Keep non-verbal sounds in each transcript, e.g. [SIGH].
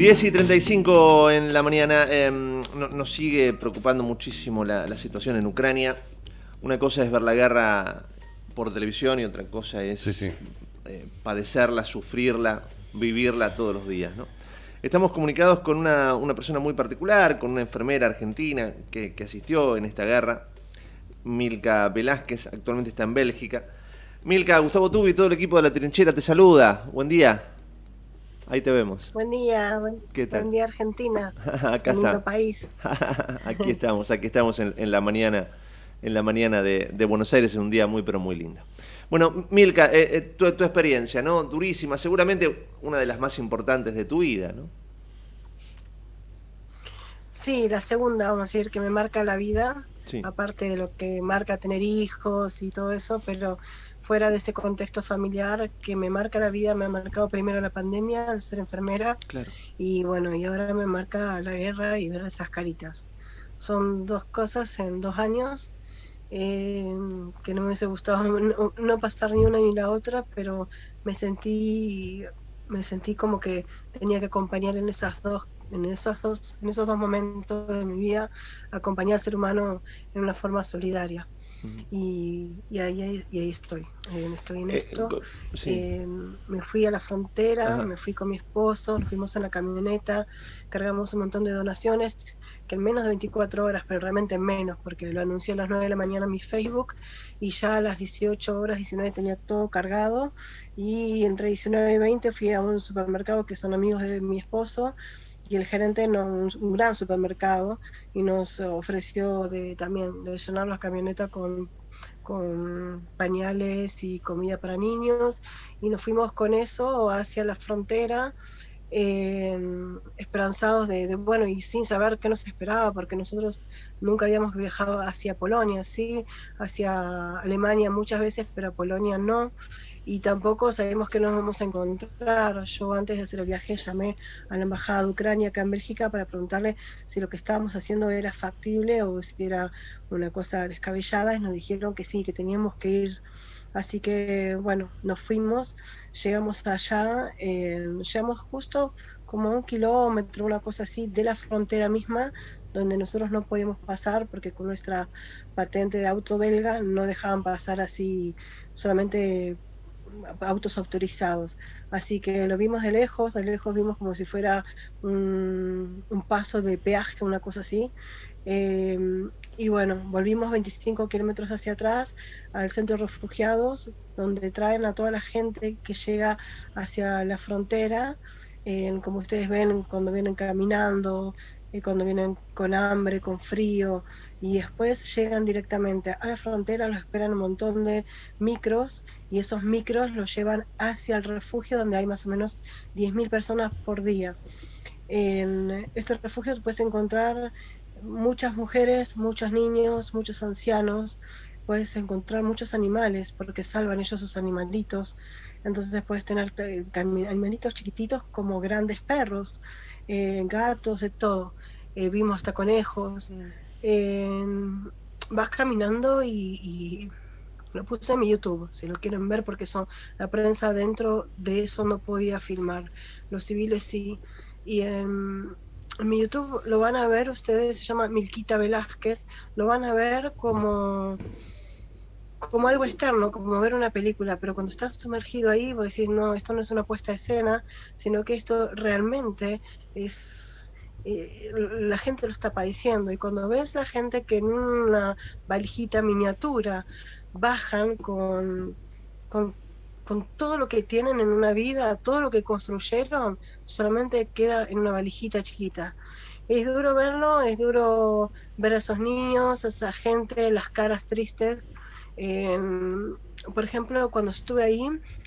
10 y 35 en la mañana. Em, nos sigue preocupando muchísimo la, situación en Ucrania. Una cosa es ver la guerra por televisión y otra cosa es eh, padecerla, sufrirla, vivirla todos los días. Estamos comunicados con una, persona muy particular, con una enfermera argentina que, que asistió en esta guerra, Milka Velázquez, actualmente está en Bélgica. Milka, Gustavo Tubi y todo el equipo de La Trinchera te saluda. Buen día. Ahí te vemos. Buen día, buen, día Argentina. [LAUGHS] Acá lindo país. [LAUGHS] aquí estamos, aquí estamos en, la mañana, en la mañana de, Buenos Aires, en un día muy pero muy lindo. Bueno, Milka, eh, eh, tu, experiencia, ¿no? Durísima, seguramente una de las más importantes de tu vida, ¿no? Sí, la segunda, vamos a decir, que me marca la vida, aparte de lo que marca tener hijos y todo eso, pero fuera de ese contexto familiar que me marca la vida, me ha marcado primero la pandemia al ser enfermera y bueno, y ahora me marca la guerra y ver esas caritas. Son dos cosas en dos años eh, que no me hubiese gustado [LAUGHS] no, pasar ni una ni la otra, pero me sentí me sentí como que tenía que acompañar en esas dos en esos dos en esos dos momentos de mi vida acompañar al ser humano en una forma solidaria y, ahí, y ahí estoy, estoy en eh, esto. me fui a la frontera, me fui con mi esposo, nos fuimos en la camioneta, cargamos un montón de donaciones, que en menos de 24 horas, pero realmente menos, porque lo anuncié a las 9 de la mañana en mi Facebook y ya a las 18 horas, 19 tenía todo cargado y entre 19 y 20 fui a un supermercado que son amigos de mi esposo y el gerente nos un gran supermercado y nos ofreció de también de llenar las camionetas con, con pañales y comida para niños y nos fuimos con eso hacia la frontera eh, esperanzados de, bueno y sin saber qué nos esperaba porque nosotros nunca habíamos viajado hacia Polonia sí hacia Alemania muchas veces pero Polonia no y tampoco sabemos que nos vamos a encontrar. Yo antes de hacer el viaje llamé a la Embajada de Ucrania acá en Bélgica para preguntarle si lo que estábamos haciendo era factible o si era una cosa descabellada y nos dijeron que sí, que teníamos que ir. Así que bueno, nos fuimos, llegamos allá, eh, llegamos justo como a un kilómetro, una cosa así, de la frontera misma, donde nosotros no podíamos pasar porque con nuestra patente de auto belga no dejaban pasar así solamente autos autorizados. Así que lo vimos de lejos, de lejos vimos como si fuera un, paso de peaje, una cosa así. Em, y bueno, volvimos 25 kilómetros hacia atrás al centro de refugiados, donde traen a toda la gente que llega hacia la frontera. como ustedes ven, cuando vienen caminando, y cuando vienen con hambre, con frío, y después llegan directamente a la frontera, los esperan un montón de micros, y esos micros los llevan hacia el refugio donde hay más o menos 10.000 personas por día. En este refugio puedes encontrar muchas mujeres, muchos niños, muchos ancianos, puedes encontrar muchos animales porque salvan ellos sus animalitos. Entonces puedes tener animalitos chiquititos como grandes perros, eh, gatos, de todo. Eh, vimos hasta conejos. Mm. vas caminando y, lo puse en mi YouTube, si lo quieren ver, porque son la prensa dentro de eso no podía filmar, los civiles sí. Y en, mi YouTube lo van a ver ustedes, se llama Milquita Velázquez, lo van a ver como como algo externo, como ver una película, pero cuando estás sumergido ahí, vos decís, no, esto no es una puesta de escena, sino que esto realmente es eh, la gente lo está padeciendo. Y cuando ves la gente que en una valijita miniatura bajan con, con, todo lo que tienen en una vida, todo lo que construyeron, solamente queda en una valijita chiquita. Es duro verlo, es duro ver a esos niños, a esa gente, las caras tristes. por ejemplo, cuando estuve ahí,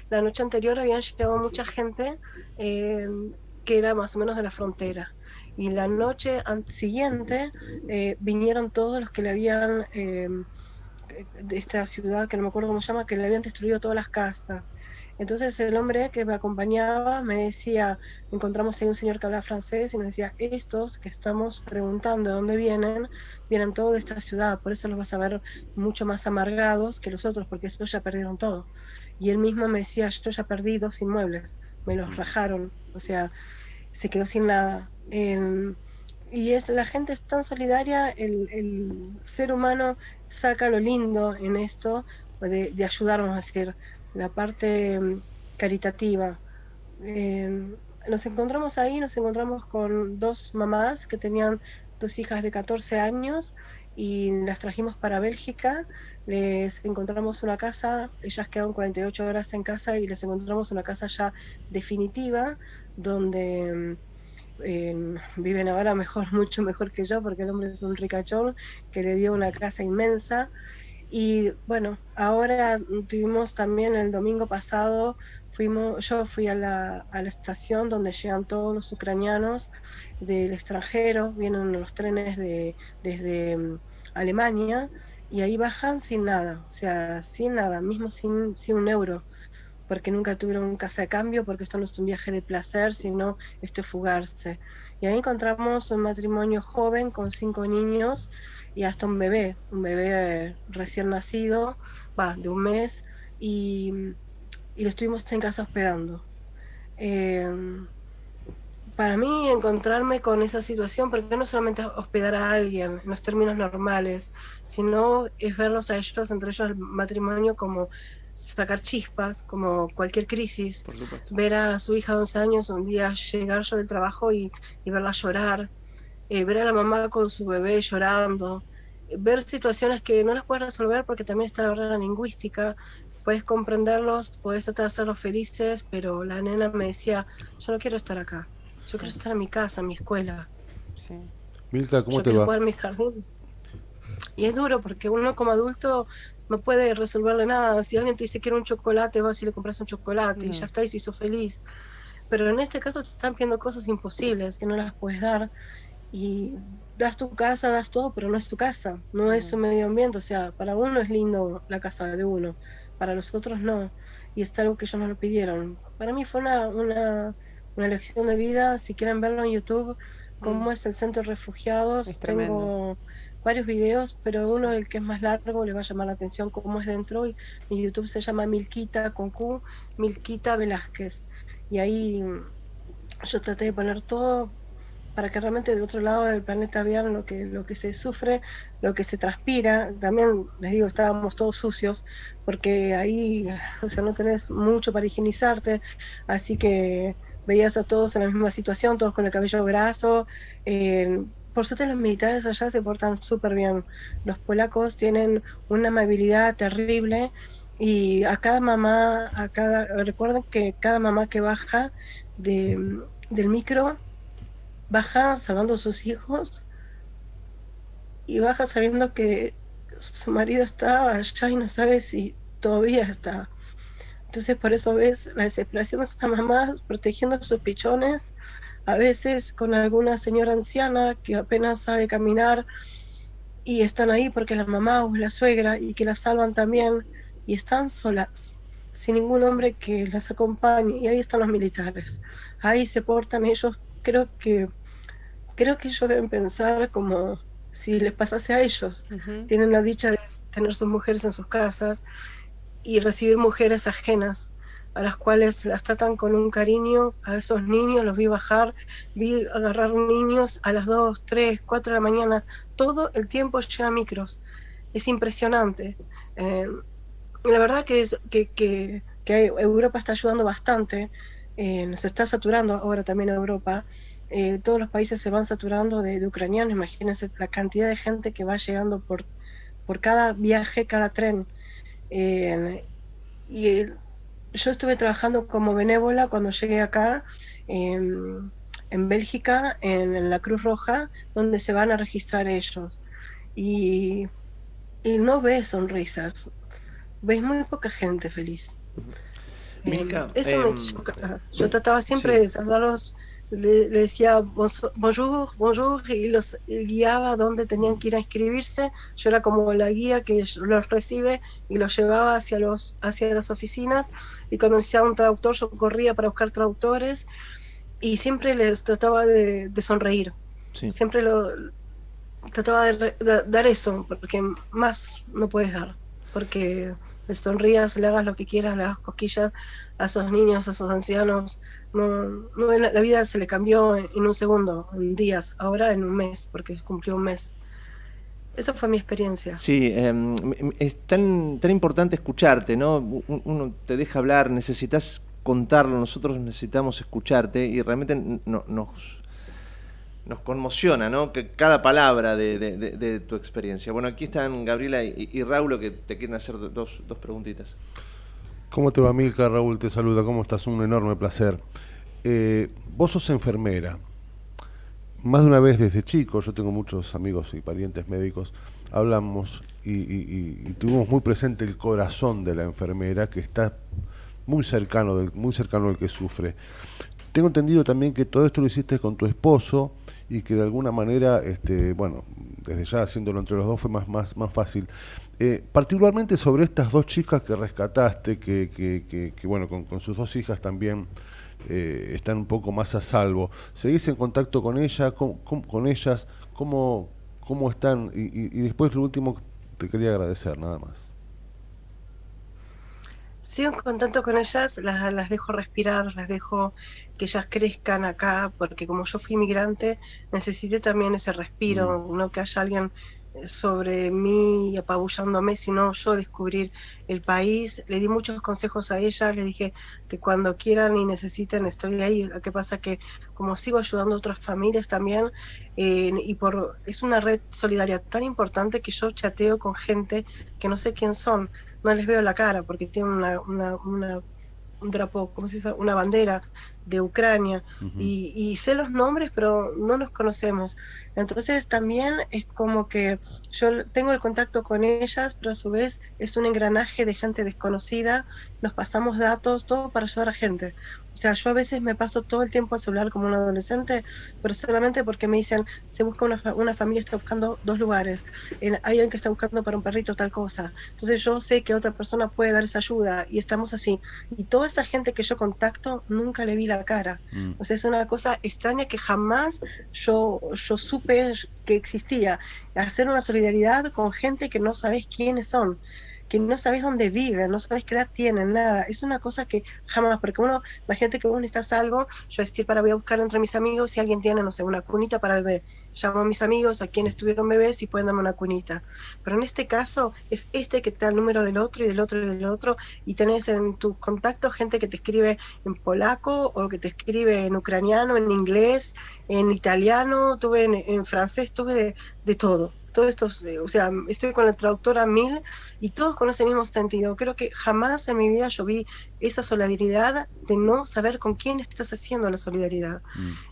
la noche anterior habían llegado mucha gente eh, que era más o menos de la frontera y la noche siguiente eh, vinieron todos los que le habían, eh, de esta ciudad, que no me acuerdo cómo se llama, que le habían destruido todas las casas. Entonces el hombre que me acompañaba me decía, encontramos ahí un señor que habla francés y me decía, estos que estamos preguntando de dónde vienen, vienen todos de esta ciudad, por eso los vas a ver mucho más amargados que los otros, porque estos ya perdieron todo. Y él mismo me decía, yo ya perdí dos inmuebles, me los rajaron, o sea, se quedó sin nada. y es, la gente es tan solidaria, el, ser humano saca lo lindo en esto de, ayudarnos a hacer la parte mm, caritativa. nos encontramos ahí, nos encontramos con dos mamás que tenían dos hijas de 14 años y las trajimos para Bélgica, les encontramos una casa, ellas quedan 48 horas en casa y les encontramos una casa ya definitiva donde eh, viven ahora mejor, [LAUGHS] mucho mejor que yo, porque el hombre es un ricachón que le dio una casa inmensa. Y bueno, ahora tuvimos también el domingo pasado, fuimos, yo fui a la, a la estación donde llegan todos los ucranianos del extranjero, vienen los trenes de, desde mm, Alemania y ahí bajan sin nada, o sea, sin nada, mismo sin, sin un euro, porque nunca tuvieron un casa de cambio, porque esto no es un viaje de placer, sino esto es fugarse. Y ahí encontramos un matrimonio joven con cinco niños y hasta un bebé, un bebé recién nacido, va, de un mes, y, y lo estuvimos en casa hospedando. Eh, para mí encontrarme con esa situación, porque no solamente hospedar a alguien en los términos normales, sino es verlos a ellos, entre ellos el matrimonio, como sacar chispas, como cualquier crisis. Ver a su hija de 11 años un día llegar yo del trabajo y, verla llorar, eh, ver a la mamá con su bebé llorando, ver situaciones que no las puedes resolver porque también está la barrera lingüística, puedes comprenderlos, puedes tratar de hacerlos felices, pero la nena me decía, yo no quiero estar acá yo quiero estar en mi casa, en mi escuela. Sí. Milka, ¿cómo Yo te quiero va? jugar en mi jardín. Y es duro porque uno como adulto no puede resolverle nada. Si alguien te dice quiero un chocolate, vas y le compras un chocolate y ya está y se hizo feliz. Pero en este caso te están pidiendo cosas imposibles que no las puedes dar. Y das tu casa, das todo, pero no es tu casa, no es su medio ambiente. O sea, para uno es lindo la casa de uno, para los otros no. Y es algo que ellos no lo pidieron. Para mí fue una, una una lección de vida. Si quieren verlo en YouTube, cómo mm. es el centro de refugiados, tengo varios videos, pero uno, el que es más largo, le va a llamar la atención cómo es dentro. Y en YouTube se llama Milquita con Q, Milquita Velázquez. Y ahí yo traté de poner todo para que realmente de otro lado del planeta vean lo que, lo que se sufre, lo que se transpira. También les digo, estábamos todos sucios, porque ahí, o sea, no tenés mucho para higienizarte, así que veías a todos en la misma situación, todos con el cabello graso. Eh, por suerte los militares allá se portan súper bien. Los polacos tienen una amabilidad terrible y a cada mamá, a cada, recuerden que cada mamá que baja de, del micro, baja salvando a sus hijos y baja sabiendo que su marido está allá y no sabe si todavía está. Entonces por eso ves la desesperación de esta mamá protegiendo a sus pichones, a veces con alguna señora anciana que apenas sabe caminar y están ahí porque la mamá o la suegra y que la salvan también y están solas, sin ningún hombre que las acompañe y ahí están los militares. Ahí se portan ellos, creo que creo que ellos deben pensar como si les pasase a ellos. Tienen la dicha de tener sus mujeres en sus casas y recibir mujeres ajenas a las cuales las tratan con un cariño, a esos niños los vi bajar, vi agarrar niños a las 2, 3, 4 de la mañana, todo el tiempo llega micros, es impresionante. Eh, la verdad que, es, que, que, Europa está ayudando bastante, eh, se está saturando ahora también Europa, eh, todos los países se van saturando de, ucranianos, imagínense la cantidad de gente que va llegando por, por cada viaje, cada tren. Eh, y yo estuve trabajando como benévola cuando llegué acá en Bélgica, en, la Cruz Roja, donde se van a registrar ellos. Y, y no ves sonrisas, ves muy poca gente feliz. Eso me em, choca. Yo trataba siempre de saludarlos le, decía bonjour, bonjour y los guiaba donde tenían que ir a inscribirse. Yo era como la guía que los recibe y los llevaba hacia, los, hacia las oficinas y cuando necesitaba un traductor yo corría para buscar traductores y siempre les trataba de, sonreír. Siempre lo trataba de, dar eso, porque más no puedes dar, porque le sonrías, le hagas lo que quieras, hagas cosquillas a esos niños, a esos ancianos, no, no la vida se le cambió en un segundo, en días, ahora en un mes, porque cumplió un mes. Esa fue mi experiencia. Sí, em, es tan, tan importante escucharte, ¿no? Uno te deja hablar, necesitas contarlo, nosotros necesitamos escucharte y realmente nos, nos conmociona, ¿no? Que cada palabra de, tu experiencia. Bueno, aquí están Gabriela y, Raúl que te quieren hacer dos, preguntitas. ¿Cómo te va, Milka? Raúl te saluda. ¿Cómo estás? Un enorme placer. Eh, vos sos enfermera más de una vez desde chico, yo tengo muchos amigos y parientes médicos, hablamos y, tuvimos muy presente el corazón de la enfermera que está muy cercano, del, muy cercano al que sufre. Tengo entendido también que todo esto lo hiciste con tu esposo y que de alguna manera, este, bueno, desde ya haciéndolo entre los dos fue más, más, más fácil. Eh, particularmente sobre estas dos chicas que rescataste, que, que, que, bueno, con, sus dos hijas también eh, están un poco más a salvo. ¿Seguís en contacto con ella, con, con, ellas? ¿Cómo, cómo están? Y, después lo último te quería agradecer, nada más. Sigo en contacto con ellas, las, las dejo respirar, las dejo que ellas crezcan acá, porque como yo fui inmigrante, necesité también ese respiro, mm. no que haya alguien sobre mí apabullándome, sino yo descubrir el país. Le di muchos consejos a ella, le dije que cuando quieran y necesiten estoy ahí. Lo que pasa que como sigo ayudando a otras familias también, eh, y por es una red solidaria tan importante que yo chateo con gente que no sé quién son, no les veo la cara porque tienen una, una, una un drapo, ¿cómo se dice? Una bandera de Ucrania y, sé los nombres, pero no los conocemos. Entonces también es como que yo tengo el contacto con ellas, pero a su vez es un engranaje de gente desconocida, nos pasamos datos, todo para ayudar a gente. O sea, yo a veces me paso todo el tiempo a celular como un adolescente, pero solamente porque me dicen, se busca una, una familia, está buscando dos lugares, hay alguien que está buscando para un perrito tal cosa. Entonces yo sé que otra persona puede dar esa ayuda y estamos así. Y toda esa gente que yo contacto, nunca le vi la cara. Mm. O sea, es una cosa extraña que jamás yo, yo supe que existía. Hacer una solidaridad con gente que no sabes quiénes son que no sabes dónde viven, no sabes qué edad tienen, nada. Es una cosa que jamás, porque uno, imagínate que uno está salvo, yo decir, para voy a buscar entre mis amigos si alguien tiene, no sé, una cunita para el bebé. Llamo a mis amigos, a quienes tuvieron bebés y pueden darme una cunita. Pero en este caso es este que te el número del otro y del otro y del otro y tenés en tu contacto gente que te escribe en polaco o que te escribe en ucraniano, en inglés, en italiano, tuve en, francés, tuve de todo todo esto, eh, o sea, estoy con la traductora Mil y todos con ese mismo sentido. Creo que jamás en mi vida yo vi esa solidaridad de no saber con quién estás haciendo la solidaridad.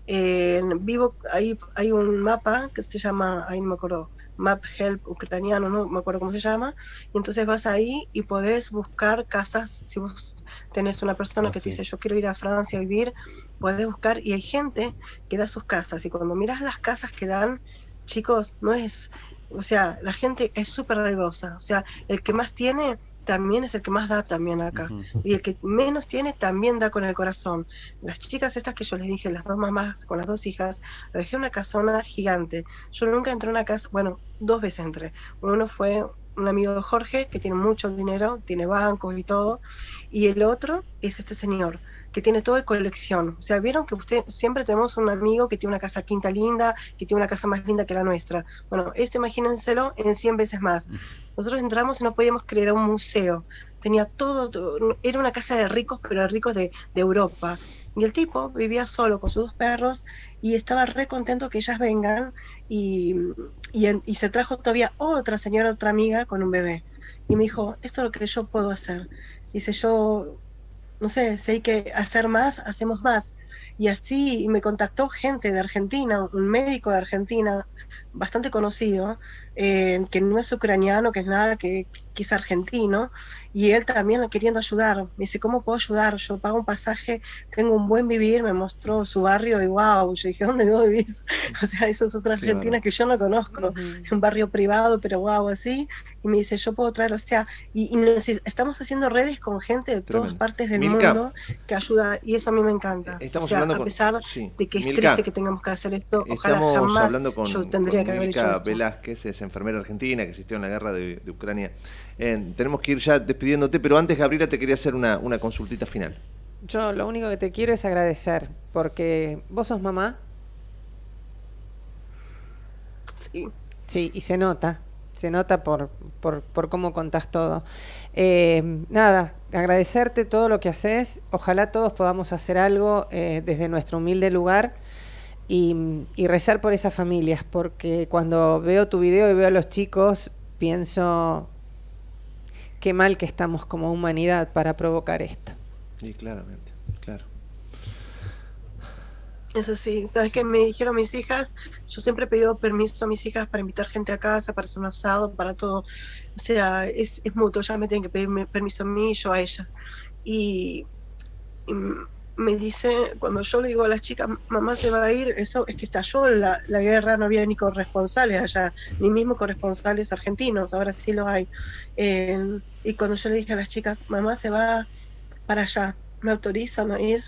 Mm. vivo, hay, hay un mapa que se llama, ahí no me acuerdo, Map Help ucraniano, no me acuerdo cómo se llama, y entonces vas ahí y podés buscar casas, si vos tenés una persona que te dice yo quiero ir a Francia a vivir, podés buscar y hay gente que da sus casas y cuando miras las casas que dan, chicos, no es o sea, la gente es súper dadivosa. O sea, el que más tiene también es el que más da también acá. Y el que menos tiene también da con el corazón. Las chicas estas que yo les dije, las dos mamás con las dos hijas, dejé una casona gigante. Yo nunca entré en una casa, bueno, dos veces entré. Uno fue un amigo de Jorge que tiene mucho dinero, tiene bancos y todo, y el otro es este señor que tiene todo de colección. O sea, vieron que usted siempre tenemos un amigo que tiene una casa quinta linda, que tiene una casa más linda que la nuestra. Bueno, esto imagínenselo en 100 veces más. Nosotros entramos y no podíamos creer un museo. Tenía todo, era una casa de ricos, pero de ricos de, Europa. Y el tipo vivía solo con sus dos perros y estaba re contento que ellas vengan y, y, y, se trajo todavía otra señora, otra amiga con un bebé. Y me dijo, esto es lo que yo puedo hacer. Dice, yo no sé, si hay que hacer más, hacemos más. Y así me contactó gente de Argentina, un médico de Argentina bastante conocido, eh, que no es ucraniano, que es nada, que, que, es argentino, y él también queriendo ayudar. Me dice, ¿cómo puedo ayudar? Yo pago un pasaje, tengo un buen vivir, me mostró su barrio y wow, yo dije, ¿dónde vivís? [LAUGHS] O sea, eso es otra Argentina que yo no conozco, un barrio privado, pero wow, así. Y me dice, yo puedo traer, o sea, y, estamos haciendo redes con gente de todas partes del mundo que ayuda, y eso a mí me encanta. Estamos o sea, a pesar de que es triste que tengamos que hacer esto, ojalá jamás yo tendría que haber hecho esto. Velázquez es enfermera argentina que asistió en la guerra de, Ucrania. Eh, tenemos que ir ya despidiéndote, pero antes, Gabriela, te quería hacer una, una consultita final. Yo lo único que te quiero es agradecer, porque vos sos mamá. Sí. Sí, y se nota, se nota por, por, por cómo contás todo. Eh, nada, agradecerte todo lo que haces. Ojalá todos podamos hacer algo eh, desde nuestro humilde lugar y, y, rezar por esas familias, porque cuando veo tu video y veo a los chicos, pienso qué mal que estamos como humanidad para provocar esto. Y claramente, claro. Eso sí, sabes que me dijeron mis hijas, yo siempre he pedido permiso a mis hijas para invitar gente a casa, para hacer un asado, para todo. O sea, es, es mutuo, ya me tienen que pedir permiso a mí y yo a ellas. Y, me dice, cuando yo le digo a las chicas, mamá se va a ir, eso es que estalló la, la guerra, no había ni corresponsales allá, ni mismo corresponsales argentinos, ahora sí lo hay. Eh, y cuando yo le dije a las chicas, mamá se va para allá, ¿me autorizan a ir?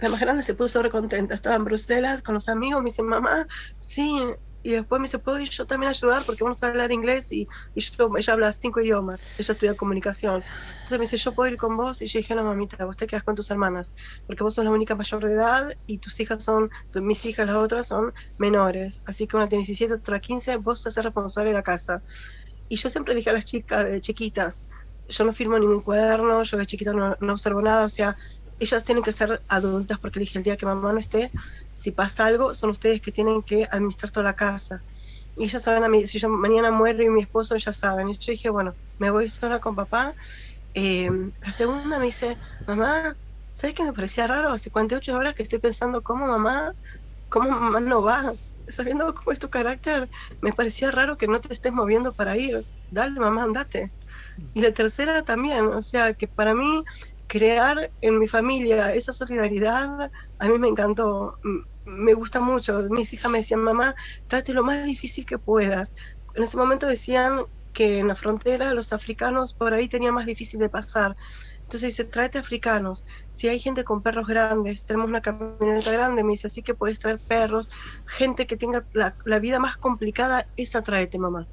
La más grande se puso recontenta, estaba en Bruselas con los amigos, me dice, mamá, sí, y después me dice, ¿puedo ir yo también ayudar? Porque vamos a hablar inglés y, y yo, ella habla cinco idiomas, ella estudia comunicación. Entonces me dice, ¿yo puedo ir con vos? Y yo dije, no, mamita, vos te quedas con tus hermanas, porque vos sos la única mayor de edad y tus hijas son, mis hijas las otras son menores. Así que una tiene 17, otra 15, vos te haces responsable de la casa. Y yo siempre dije a las chicas, de chiquitas, yo no firmo ningún cuaderno, yo de chiquita no, no observo nada, o sea, ellas tienen que ser adultas porque dije el día que mamá no esté, si pasa algo, son ustedes que tienen que administrar toda la casa. Y ellas saben a mí, si yo mañana muero y mi esposo, ellas saben. Y yo dije, bueno, me voy sola con papá. Eh, la segunda me dice, mamá, ¿sabes qué me parecía raro? Hace 48 horas que estoy pensando cómo mamá, cómo mamá no va. Sabiendo cómo es tu carácter, me parecía raro que no te estés moviendo para ir. Dale, mamá, andate. Y la tercera también, o sea, que para mí crear en mi familia esa solidaridad, a mí me encantó, me gusta mucho. Mis hijas me decían, mamá, trate lo más difícil que puedas. En ese momento decían que en la frontera los africanos por ahí tenían más difícil de pasar. Entonces dice, tráete africanos. Si hay gente con perros grandes, tenemos una camioneta grande, me dice, así que puedes traer perros, gente que tenga la, la vida más complicada, esa tráete, mamá.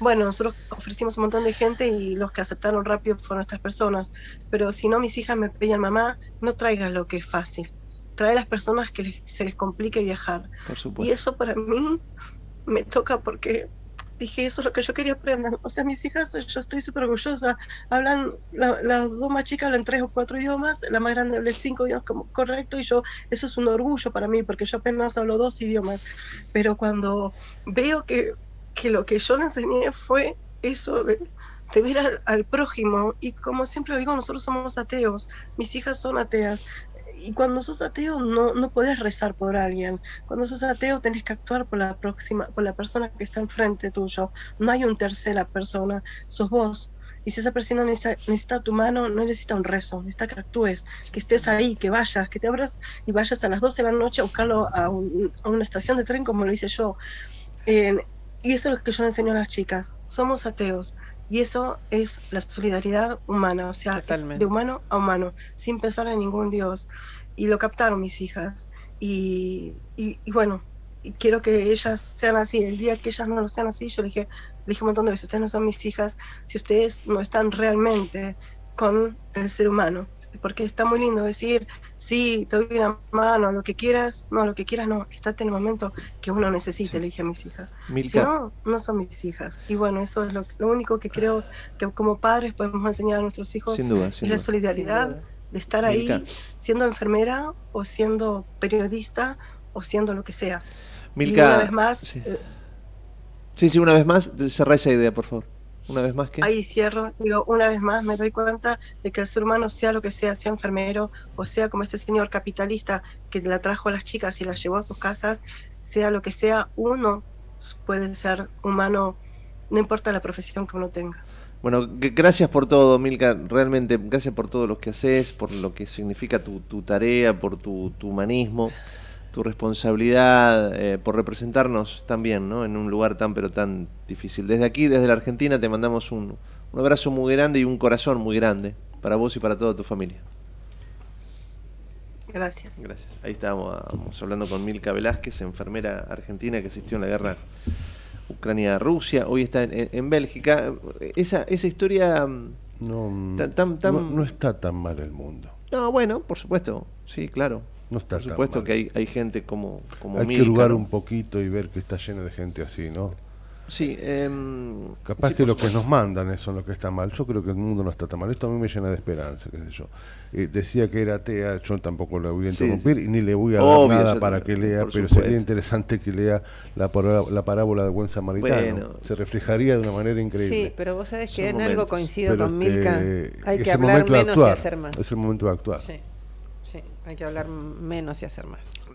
Bueno, nosotros ofrecimos un montón de gente y los que aceptaron rápido fueron estas personas. Pero si no, mis hijas me pedían, mamá, no traigas lo que es fácil. Trae las personas que se les complique viajar. y eso para mí me toca porque dije, eso es lo que yo quería aprender. O sea, mis hijas, yo estoy súper orgullosa. Hablan, las dos más chicas hablan tres o cuatro idiomas, la más grande habla cinco idiomas como, correcto, y yo, eso es un orgullo para mí, porque yo apenas hablo dos idiomas. Pero cuando veo que que lo que yo le enseñé fue eso de, ver al, prójimo. Y como siempre digo, nosotros somos ateos, mis hijas son ateas. Y cuando sos ateo no, no podés rezar por alguien. Cuando sos ateo tenés que actuar por la próxima, por la persona que está enfrente tuyo. No hay un tercera persona, sos vos. Y si esa persona necesita, necesita, tu mano, no necesita un rezo, necesita que actúes, que estés ahí, que vayas, que te abras y vayas a las 12 de la noche a buscarlo a, una estación de tren como lo hice yo. Y eso es lo que yo le enseño a las chicas. Somos ateos. Y eso es la solidaridad humana, o sea, de humano a humano, sin pensar en ningún Dios. Y lo captaron mis hijas. Y, y, bueno, quiero que ellas sean así. El día que ellas no lo sean así, yo le dije, le dije un montón de veces, ustedes no son mis hijas, si ustedes no están realmente con el ser humano, porque está muy lindo decir, sí, te doy una mano, lo que quieras, no, lo que quieras no, estate en el momento que uno necesite, le dije a mis hijas. Si no, no son mis hijas. Y bueno, eso es lo, único que creo que como padres podemos enseñar a nuestros hijos, sin duda, la solidaridad de estar ahí siendo enfermera o siendo periodista o siendo lo que sea. Milka, y una vez más... Sí. Eh, sí, sí, una vez más, cerrá esa idea, por favor. Una vez más que... Ahí cierro, digo, una vez más me doy cuenta de que el ser humano, sea lo que sea, sea enfermero, o sea como este señor capitalista que la trajo a las chicas y las llevó a sus casas, sea lo que sea, uno puede ser humano, no importa la profesión que uno tenga. Bueno, gracias por todo, Milka. Realmente, gracias por todo lo que haces, por lo que significa tu, tu tarea, por tu, tu humanismo tu responsabilidad eh, por representarnos también ¿no? en un lugar tan pero tan difícil. Desde aquí, desde la Argentina, te mandamos un, un abrazo muy grande y un corazón muy grande para vos y para toda tu familia. Gracias. Gracias. Ahí estábamos hablando con Milka Velázquez, enfermera argentina que asistió en la guerra Ucrania-Rusia, hoy está en, en, Bélgica. Esa, esa historia mm, no, no, está tan mal el mundo. No, bueno, por supuesto, sí, claro. No está por supuesto que hay, hay gente como, como Hay que jugar un poquito y ver que está lleno de gente así, ¿no? Sí, eh, capaz que lo que nos mandan son lo que está mal. Yo creo que el mundo no está tan mal. Esto a mí me llena de esperanza, qué sé yo. Eh, decía que era atea, yo tampoco le voy a interrumpir y ni le voy a dar nada para que lea, pero sería interesante que lea la, la parábola de buen samaritano. Se reflejaría de una manera increíble. Sí, pero vos sabés que en algo coincido con Milka. Hay que hablar menos y hacer más. Es el momento de actuar. Sí, sí, hay que hablar menos y hacer más.